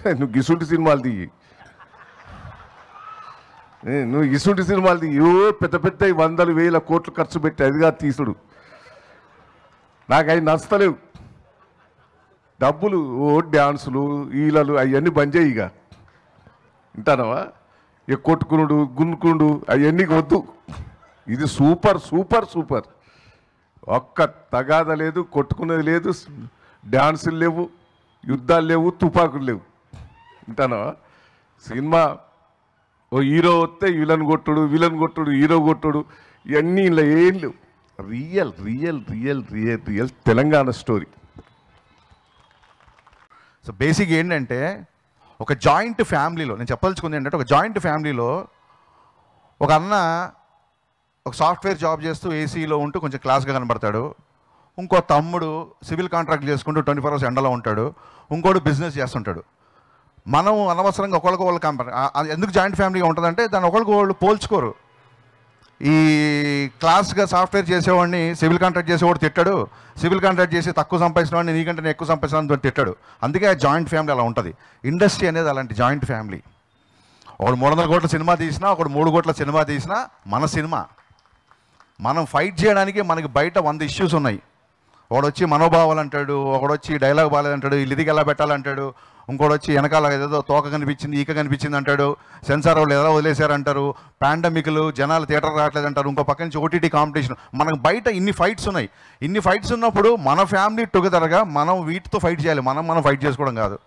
నువ్వు గిసుంటి సినిమాలు తీయి. నువ్వు ఇసుంటి సినిమాలు తీయి. పెద్ద పెద్ద వందలు వేల కోట్లు ఖర్చు పెట్టి అదిగా తీసుడు. నాకు అవి నచ్చలేవు డబ్బులు ఓ డ్యాన్సులు ఈలలు అవన్నీ బంద్ చేయి ఇక. వింటానవా? ఇక కొట్టుకునుడు గున్నుకుడు అవన్నీ వద్దు. ఇది సూపర్ సూపర్ సూపర్. ఒక్క తగాద లేదు కొట్టుకునేది లేదు డ్యాన్సులు లేవు యుద్ధాలు లేవు తుపాకులు లేవు. వింటానవా సినిమా ఓ హీరో వస్తే విలన్ కొట్టుడు విలన్ కొట్టుడు హీరో కొట్టుడు ఇవన్నీ ఇలా ఏం లేవు. Real real real real real Telangana story. So basic ఏంటంటే ఒక జాయింట్ ఫ్యామిలీలో నేను చెప్పదలుచుకుంది ఏంటంటే ఒక జాయింట్ ఫ్యామిలీలో ఒక అన్న ఒక సాఫ్ట్వేర్ జాబ్ చేస్తూ ఏసీలో ఉంటూ కొంచెం క్లాస్గా కనబడతాడు. ఇంకో తమ్ముడు సివిల్ కాంట్రాక్ట్ చేసుకుంటూ ట్వంటీ ఫోర్ అవర్స్ ఎండలో ఉంటాడు. ఇంకోడు బిజినెస్ చేస్తుంటాడు. మనం అనవసరంగా ఒకరికి వాళ్ళు కంపేర్ ఎందుకు జాయింట్ ఫ్యామిలీగా ఉంటుందంటే దాన్ని ఒకరికి వాళ్ళు పోల్చుకోరు. ఈ క్లాస్గా సాఫ్ట్వేర్ చేసేవాడిని సివిల్ కాంట్రాక్ట్ చేసేవాడు తిట్టాడు సివిల్ కాంట్రాక్ట్ చేసి తక్కువ సంపాదించిన వాడిని నీకంటే నేను ఎక్కువ సంపాదించిన తిట్టాడు. అందుకే ఆ జాయింట్ ఫ్యామిలీ అలా ఉంటుంది. ఇండస్ట్రీ అనేది అలాంటి జాయింట్ ఫ్యామిలీ. ఒకడు మూడు వందల కోట్ల సినిమా తీసినా ఒకడు మూడు కోట్ల సినిమా తీసినా మన సినిమా. మనం ఫైట్ చేయడానికి మనకి బయట వంద ఇష్యూస్ ఉన్నాయి. ఒకడొచ్చి మనోభావాలు అంటాడు ఒకడొచ్చి డైలాగ్ డైలాగ్ బాగాలేదంటాడు ఇల్లిదికి ఎలా పెట్టాలంటాడు ఇంకోటి వచ్చి వెనకాల ఏదో తోక కనిపించింది ఈక కనిపించింది అంటాడు సెన్సార్ వాళ్ళు ఎలా వదిలేశారంటారు పాండమిక్లు జనాలు థియేటర్ రావట్లేదు అంటారు ఇంకో పక్క నుంచి ఓటీటీ కాంపిటీషన్. మనకు బయట ఇన్ని ఫైట్స్ ఉన్నాయి. ఇన్ని ఫైట్స్ ఉన్నప్పుడు మన ఫ్యామిలీ టుగెదర్గా మనం వీటితో ఫైట్ చేయాలి. మనం మనం ఫైట్ చేసుకోవడం కాదు.